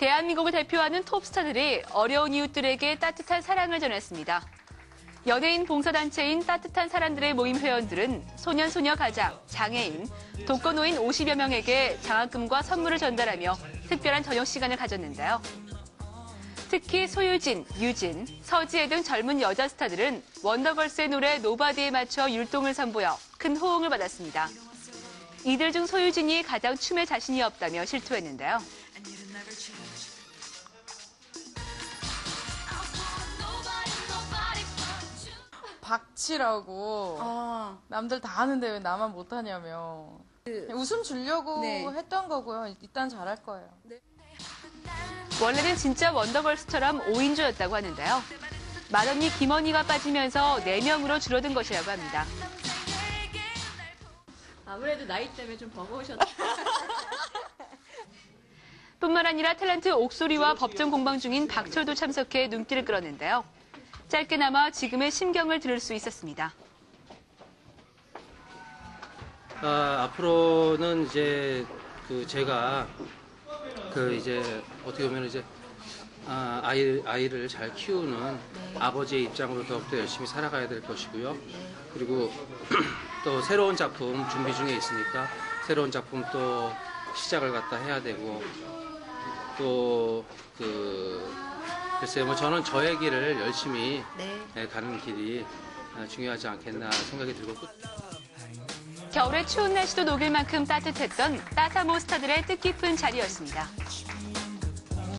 대한민국을 대표하는 톱스타들이 어려운 이웃들에게 따뜻한 사랑을 전했습니다. 연예인 봉사단체인 따뜻한 사람들의 모임 회원들은 소년소녀 가장, 장애인, 독거노인 50여 명에게 장학금과 선물을 전달하며 특별한 저녁 시간을 가졌는데요. 특히 소유진, 유진, 서지혜 등 젊은 여자 스타들은 원더걸스의 노래 Nobody에 맞춰 율동을 선보여 큰 호응을 받았습니다. 이들 중 소유진이 가장 춤에 자신이 없다며 실토했는데요. 박치라고 아, 남들 다 하는데 왜 나만 못하냐며 웃음 주려고 네. 했던 거고요. 일단 잘할 거예요. 원래는 진짜 원더걸스처럼 5인조였다고 하는데요. 맏언니 김언니가 빠지면서 4명으로 줄어든 것이라고 합니다. 아무래도 나이 때문에 좀 버거우셨다. 뿐만 아니라 탤런트 옥소리와 법정 공방 중인 박철도 참석해 눈길을 끌었는데요. 짧게나마 지금의 심경을 들을 수 있었습니다. 아, 앞으로는 이제 그 제가 그 이제 어떻게 보면 이제 아, 아이, 아이를 잘 키우는 아버지의 입장으로 더욱더 열심히 살아가야 될 것이고요. 그리고 또 새로운 작품 준비 중에 있으니까 새로운 작품 또 시작을 갖다 해야 되고 또 그 글쎄요 뭐 저는 저의 길을 열심히 예, 가는 길이 아, 중요하지 않겠나 생각이 들고 겨울의 추운 날씨도 녹일 만큼 따뜻했던 따사모 스타들의 뜻깊은 자리였습니다.